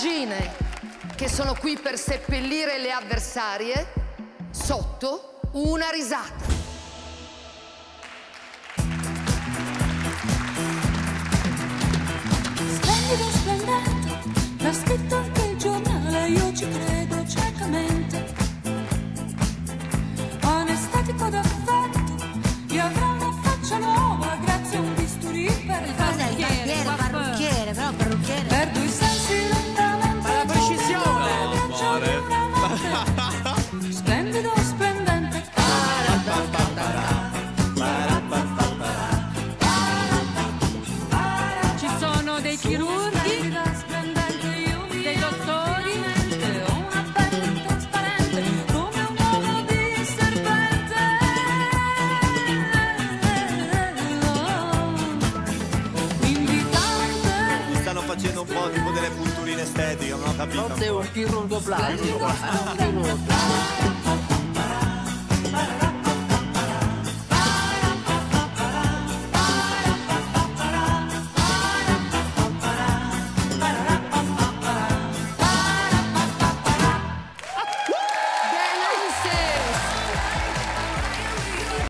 regine che sono qui per seppellire le avversarie sotto una risata. facendo un po' tipo delle punturine estetiche, non ho capito. Forse è un chirurgo plastico.